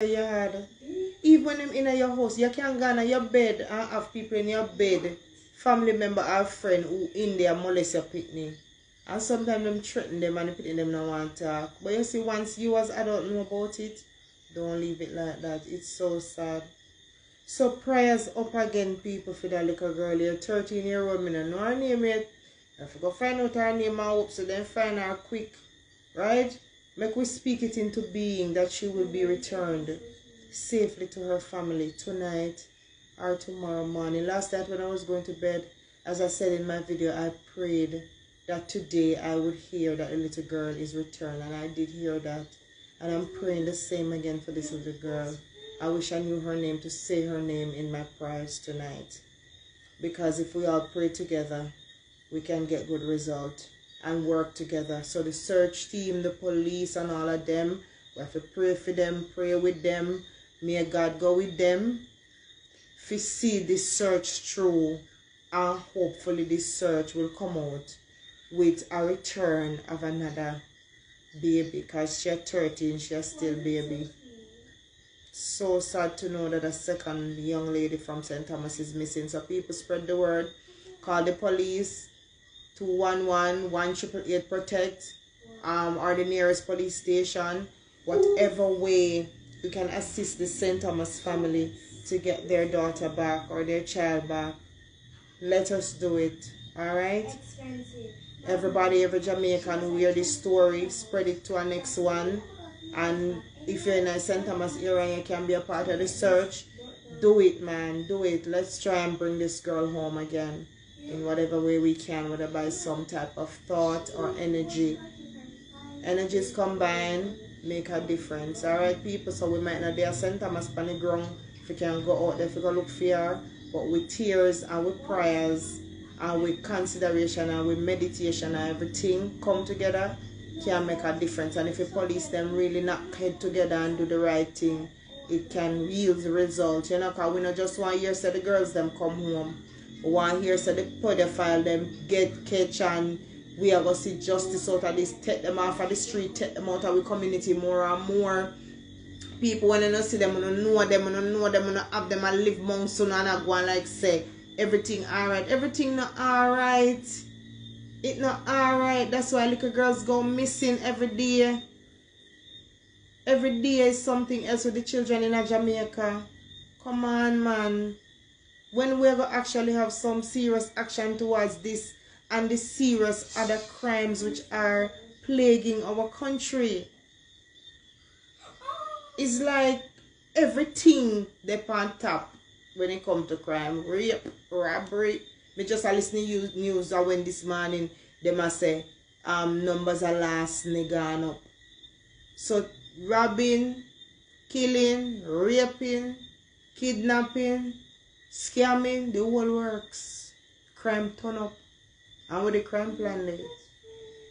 Even when I'm in your house, you can go in your bed and have people in your bed, family member or friend who in there molest your picnic. And sometimes them threaten them and picnic them not want talk. But you see, once you as adult know about it, don't leave it like that. It's so sad. So prayers up again, people, for that little girl here, 13 year old. I don't know her name yet. If you go find out her name, I hope so then find her quick. Right? Make we speak it into being that she will be returned safely to her family tonight or tomorrow morning. Last night when I was going to bed, as I said in my video, I prayed that today I would hear that a little girl is returned. And I did hear that. And I'm praying the same again for this little girl. I wish I knew her name to say her name in my prayers tonight. Because if we all pray together, we can get good result and work together. So the search team, the police and all of them, we have to pray for them, pray with them. May God go with them. If we see this search through and hopefully this search will come out with a return of another baby because she's 13, she's still baby. So sad to know that a second young lady from St. Thomas is missing. So people spread the word, call the police, 211 1888 protect um, or the nearest police station whatever way you can assist the St. Thomas family to get their daughter back or their child back let us do it all right everybody every Jamaican who hear this story spread it to our next one and if you're in a St. Thomas area you can be a part of the search do it man do it let's try and bring this girl home again in whatever way we can, whether by some type of thought or energy. Energies combined make a difference. Alright, people, so we might not be a St. Thomas on if we can go out there if we go look for her, but with tears and with prayers and with consideration and with meditation and everything come together can make a difference. And if the police them really not head together and do the right thing, it can yield the result. You know, because we not just want to hear say the girls them come home want here so the pedophile them get catch and we are gonna see justice out of this, take them off of the street, take them out of the community more and more. People when they don't see them, when they know them, when they know them, when they have them and live months and I go and like say everything alright. Everything not alright. It not alright. That's why little girls go missing every day. Every day is something else with the children in Jamaica. Come on, man when we ever actually have some serious action towards this and the serious other crimes which are plaguing our country. It's like everything they on top when it comes to crime. Rape, robbery. Me just a listening to news that when this morning they must say um numbers are last gone up. So robbing, killing, raping, kidnapping, Scamming, the whole works. Crime turn up. And with the crime plan there.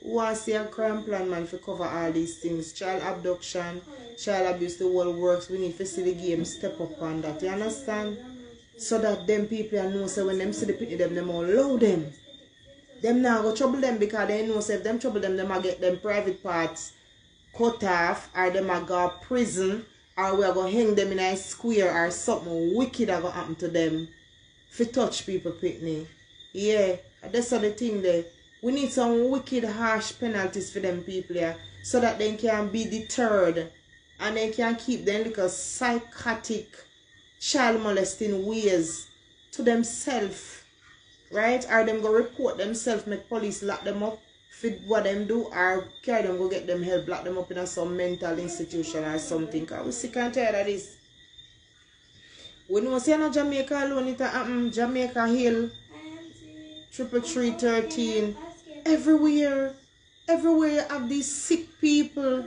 Who to see a crime plan, man, to cover all these things? Child abduction, child abuse, the whole works. We need to see the game step up on that. You understand? So that them people know so when them see the people, them, them all love them. Them now go trouble them because they know so if them trouble them, them might get them private parts cut off or them might go prison or we are going to hang them in a square or something wicked are going to happen to them if you touch people picnic. Yeah, that's the thing there. We need some wicked harsh penalties for them people here so that they can be deterred and they can keep them little psychotic child molesting ways to themselves. Right? Or them go report themselves, make police lock them up fit what them do or carry them go get them help, lock them up in a some mental institution or something. Cause we sick and tired of this. We know say no Jamaica alone it happen. Jamaica Hill, triple three thirteen. Everywhere. Everywhere you have these sick people.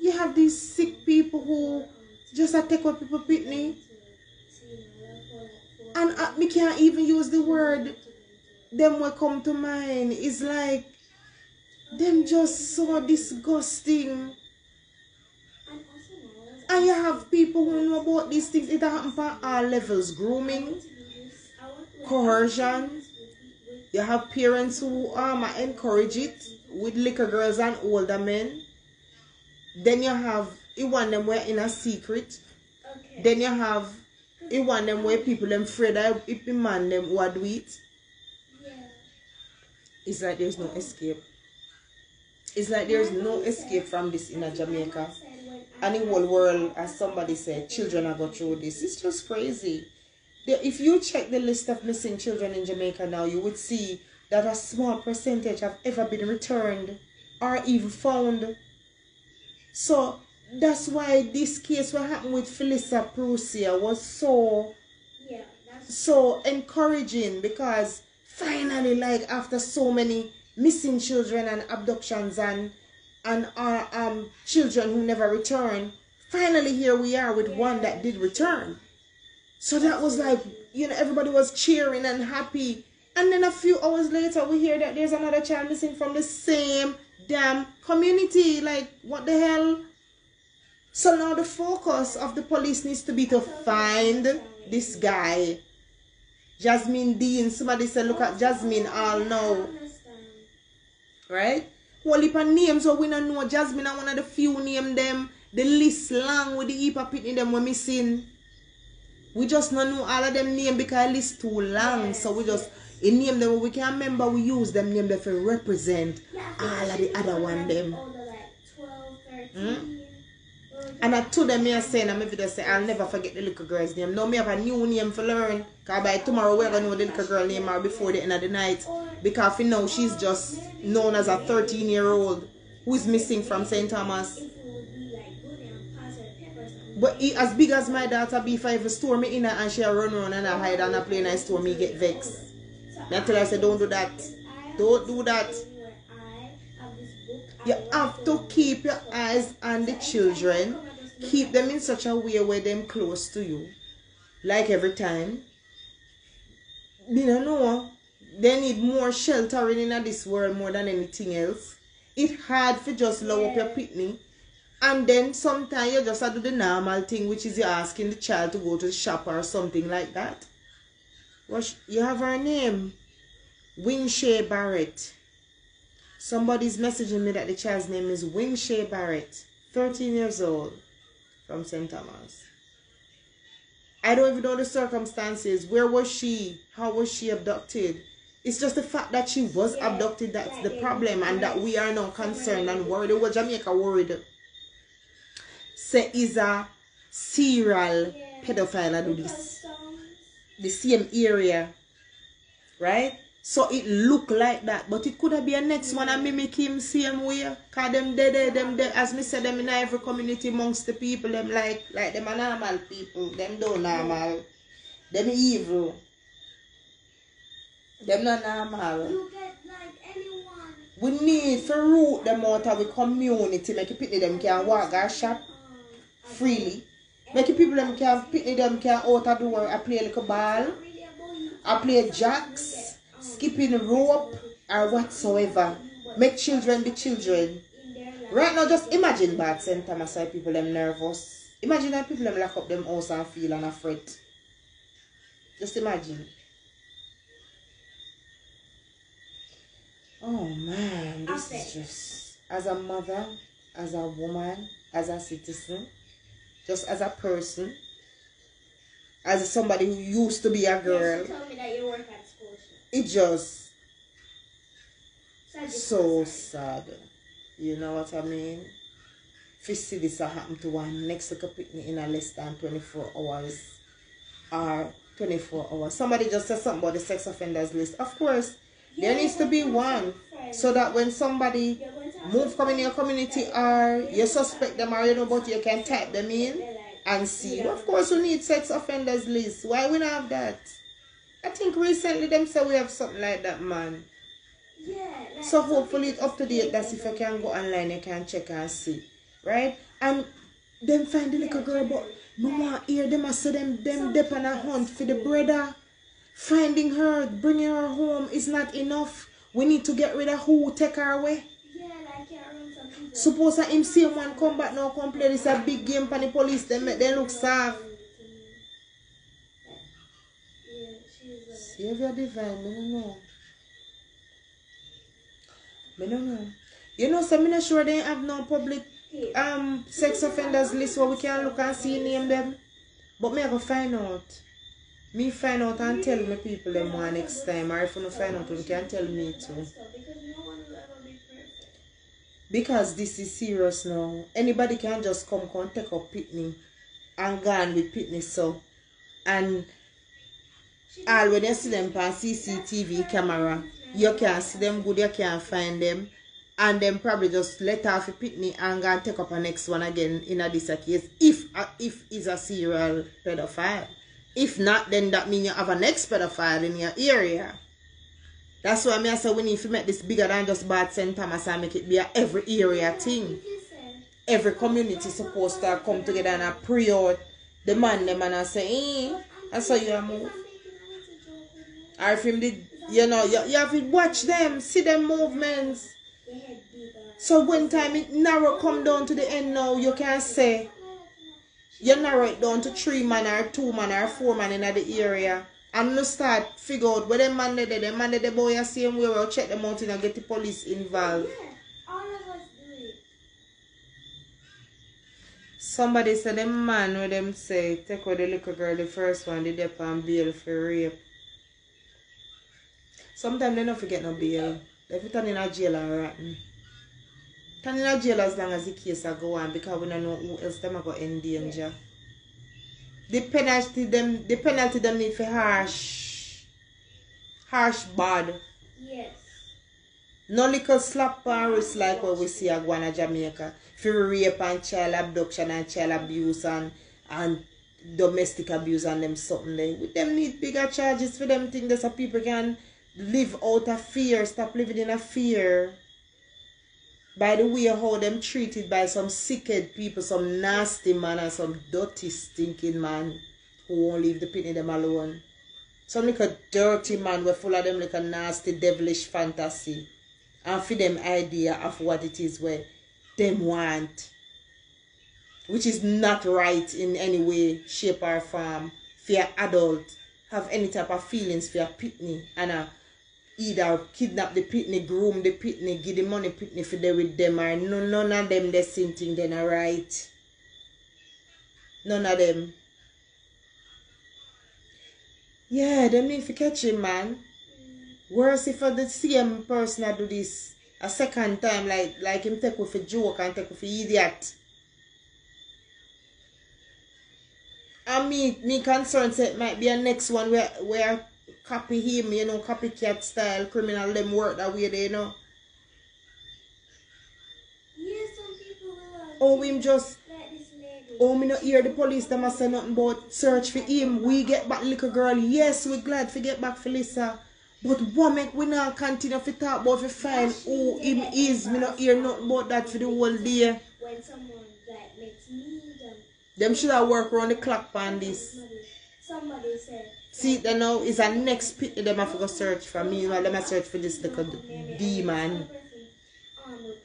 You have these sick people who just a take what people picnic. And uh, me can't even use the word them will come to mind is like them just so disgusting. And you have people who know about these things. It happens at all levels. Grooming, coercion. You have parents who um, encourage it with little girls and older men. Then you have it one them were in a secret. Okay. Then you have it one them where people them afraid that if man them who do it. It's like there's no escape. It's like there's no escape from this in a Jamaica. And the whole world, as somebody said, children are go through this. It's just crazy. If you check the list of missing children in Jamaica now, you would see that a small percentage have ever been returned or even found. So that's why this case what happened with Felissa Prusia was so Yeah, so encouraging because finally like after so many missing children and abductions and and our um children who never return finally here we are with one that did return. So that was like you know everybody was cheering and happy. And then a few hours later we hear that there's another child missing from the same damn community. Like what the hell? So now the focus of the police needs to be to find this guy Jasmine Dean. Somebody said, look at Jasmine all now. Right? Whole heap of names so we don't know. Jasmine are one of the few name them. The list long with the heap of pitney them we're missing. We just don't know all of them name because the list too long. So we just in name them we can't remember we use them name them for represent Yeah, all of the other one them. The like 12, 13. Well, And I told them me I saying I'm video say I'll never forget the little girl's name. Now me have a new name for learn. Cause by tomorrow we're gonna know the little girl name or before the end of the night. Because for now she's just known as a 13 year old who is missing from St. Thomas. and and But he, as big as my daughter be, if I ever store me in her and she a run around and I hide and I play and I store me get vexed. Me I tell her I say don't do that. Don't do that. You have to keep your eyes on the children. Keep them in such a way where them close to you. Like every time. You know. They need more sheltering in this world more than anything else. It's hard for just love up your pitney. And then sometimes you just have to do the normal thing, which is you asking the child to go to the shop or something like that. What you have her name? Winshay Barrett. Somebody's messaging me that the child's name is Winshay Barrett, 13 years old, from St. Thomas. I don't even know the circumstances. Where was she? How was she abducted? It's just the fact that she was abducted that's the problem, and that we are now concerned and worried. What Jamaica worried? Say is a serial pedophile that do this the same area, right? So it look like that, but it could have been a next one and mimic him same way. Cause them dead, dead, them dead, as me said, them in every community amongst the people, them like, like them are normal people, them don't normal, them evil, them not normal. You get like anyone. We need to root them out of the community, make it people them can walk or shop freely. Make it people them can pitney them can out of door and play like a ball. really about you. I play jacks, skipping rope, or whatsoever. Make children be children. In their life. Right now, just imagine bad St. Thomas how people them nervous. Imagine how people them lock up them house and feel and afraid. Just imagine. Oh man, this is just as a mother, as a woman, as a citizen, just as a person, as somebody who used to be a girl. It just So I just so decided. sad. You know what I mean? If you see this happen to one next look up in in a less than 24 hours or 24 hours. Somebody just said something about the sex offenders list. Of course, there needs to be one so that when somebody You're going to have move come in your community or you suspect them or you know but you can type them in and see. Of course, we need sex offenders list. Why we not have that? I think recently them say we have something like that, man. yeah, like, So hopefully it's up to date. That's if you them. can go online, you can check and see, right? And them find the little girl, but no want hear them. I say them them dep on a hunt for the brother. Finding her, bringing her home is not enough. We need to get rid of who take her away. Yeah, like. Suppose that him same one come back now, come play this a big game for the police. Them make them look soft. Yeah, she's like, Savior divine, me no know. Me no know. You know, so me not sure they have no public um sex offenders list where we can look and see name them. But me go find out. Me find out and tell me people them one next time. Or if you find out, you can tell me too. Because this is serious now. Anybody can just come come take up Pitney and go on with Pitney so. And all when you see them on CCTV camera, you can see them good, you can find them. And then probably just let off a Pitney and go and take up a next one again in a this case. If uh, if he's a serial pedophile. If not, then that means you have a next pedophile in your area. That's why me I say we need to make this bigger than just Bad St. Thomas and make it be a every area thing. Every community supposed to come together and a pray out the man them and I say, eh, I saw you move. I'm making a little joke with me. Or him did, you know, you, you have to watch them, see them movements. So when time it narrow come down to the end now, you can say, you narrow it down to three man or two man or four man in the area. And you start figure out where them man they there, them man they there boy same way we'll check them out and get the police involved. Somebody said them man where them say take away the little girl, the first one, they up on bail for rape. Sometimes they don't forget no bail. They put turn in a jail and rotten. Turn in a jail as long as the case a go on because we don't know who else them a go in danger. The penalty them the penalty them need for harsh harsh bad. Yes. No little slap wrist like what we see a go on a Jamaica. For rape and child abduction and child abuse and and domestic abuse and them something there. With them need bigger charges for them things that so people can live out of fear, stop living in a fear. By the way how them treated by some sicked people, some nasty man and some dirty stinking man who won't leave the pity them alone. Some like a dirty man we full of them like a nasty devilish fantasy. And for them idea of what it is where them want. Which is not right in any way, shape or form. For adult, have any type of feelings for your pitney and uh, either kidnap the pitney, groom the pitney, give the money pitney for them with them or no, none of them the same thing then alright. None of them. Yeah, them need to catch him, man. Worse if the same person I do this a second time, like like him take with a joke and take with a idiot. And me, me concerned it might be a next one where where copy him, you know, copycat style criminal them work that way, they you know. Yes, some people will. uh, Oh, him just. Oh, me not hear the police them a say nothing about search for him. We get back little girl. Yes, we glad to get back Felissa. But what make we not continue to talk about to find who him is? Me not hear nothing about that for the whole day. When someone like makes me them. Them should have work around the clock on this. Somebody, somebody said. See, they know is a next pit them have to search for me. Them a search for this little demon. The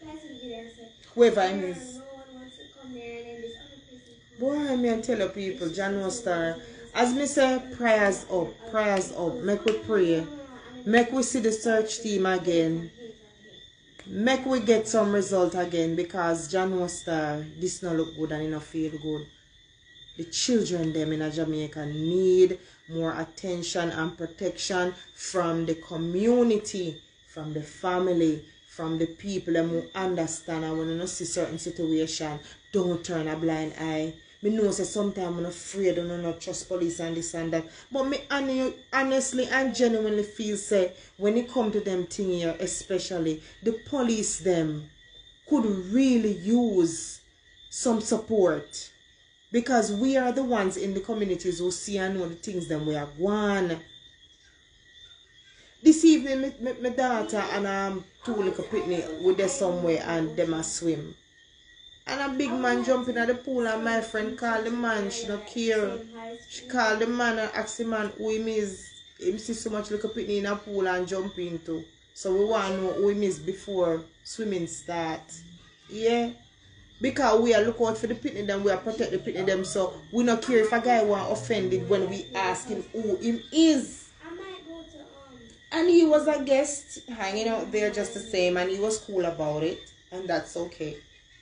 Whoever "Yeah, him is. No. Boy, me and tell people, John no star. As me say, prayers up, prayers up. Make we pray. Make we see the search team again. Make we get some result again because John Star, this not look good and it not feel good. The children them in Jamaica need more attention and protection from the community, from the family, from the people them who understand and when you see certain situation, don't turn a blind eye. Me know say sometimes I'm afraid and I not trust police and this and that. But me hon- honestly and genuinely feel say when it come to them thing here, especially the police them could really use some support. Because we are the ones in the communities who see and know the things them we are going. This evening, my, daughter and um, two little pitney were there somewhere and them a swim. And a big man jumping at the pool and my friend called the man, she not care. She called the man and asked the man who him is. Him see so much little pitney in a pool and jump into. So we want to know who him is before swimming start. Yeah. Because we are look out for the pitney them, we are protect the pitney them. So we not care if a guy want offended when we ask him who him is. And he was a guest hanging out there just the same and he was cool about it. And that's okay.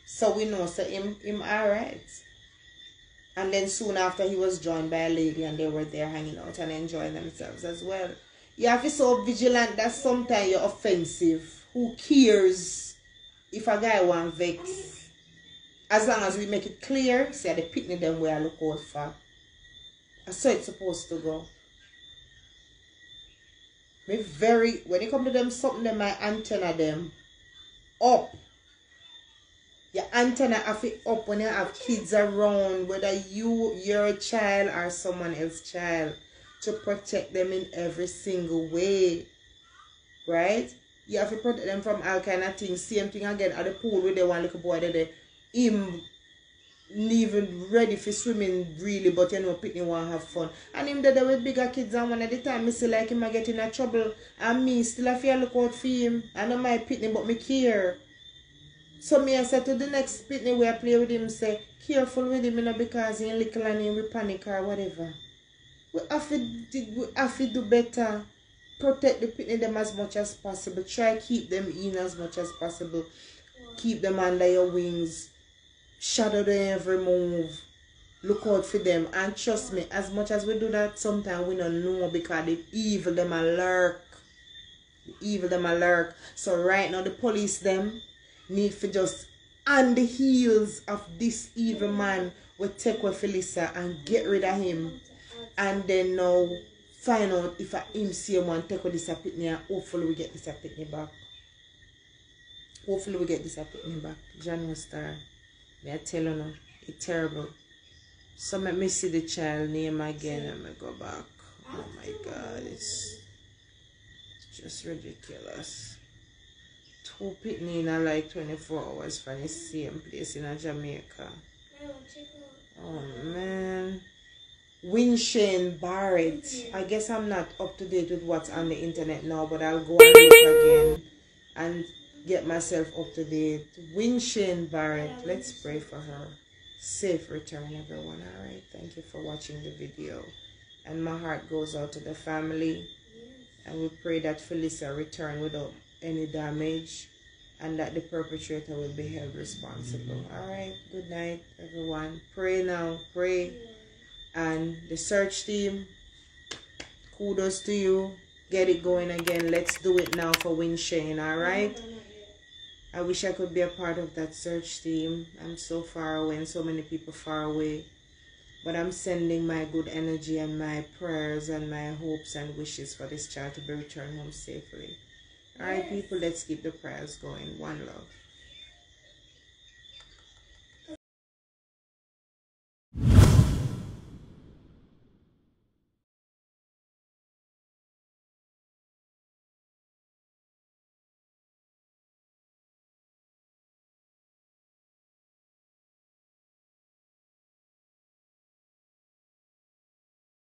So we know so him him alright. And then soon after he was joined by a lady and they were there hanging out and enjoying themselves as well. You have to be so vigilant that sometimes you're offensive. Who cares if a guy want vex? As long as we make it clear, say the picnic them where I look out for. That's how it's supposed to go. Me very when it come to them something them my antenna them up. Your antenna have it up when you have kids around, whether you your child or someone else's child, to protect them in every single way. Right? You have to protect them from all kind of things. Same thing again at the pool with the one little boy that him even ready for swimming really but you know Pitney want have fun. And him there with bigger kids and one at the time me see like him I get in a trouble. And me still I feel look out for him. I know my Pitney but me care. So me I said to the next Pitney where I play with him say careful with him you know because he little and he panic or whatever. We have to, we have to do better. Protect the Pitney them as much as possible. Try keep them in as much as possible. Keep them under your wings shadow them every move. Look out for them. And trust me, as much as we do that, sometimes we don't know because the evil them a lurk. The evil them a lurk. So right now the police them need for just on the heels of this evil man will take with Felisa and get rid of him. And then now find out if I him see him take with this Pitney and hopefully we get this Pitney back. Hopefully we get this Pitney back. John Star. Me I tell you no, it's terrible. So let me see the child name again and me go back. Oh my god, it's, it's just ridiculous. Two Pitney in like 24 hours from the same place in Jamaica. Oh man. Winshane Barrett. I guess I'm not up to date with what's on the internet now, but I'll go and look again. And get myself up to date. Winshane Barrett, let's pray for her. Safe return, everyone. All right. Thank you for watching the video. And my heart goes out to the family. And we pray that Felisa return without any damage and that the perpetrator will be held responsible. All right. Good night, everyone. Pray now. Pray. And the search team, kudos to you. Get it going again. Let's do it now for Winshane. All right. I wish I could be a part of that search team. I'm so far away and so many people far away. But I'm sending my good energy and my prayers and my hopes and wishes for this child to be returned home safely. All right, people, let's keep the prayers going. One love.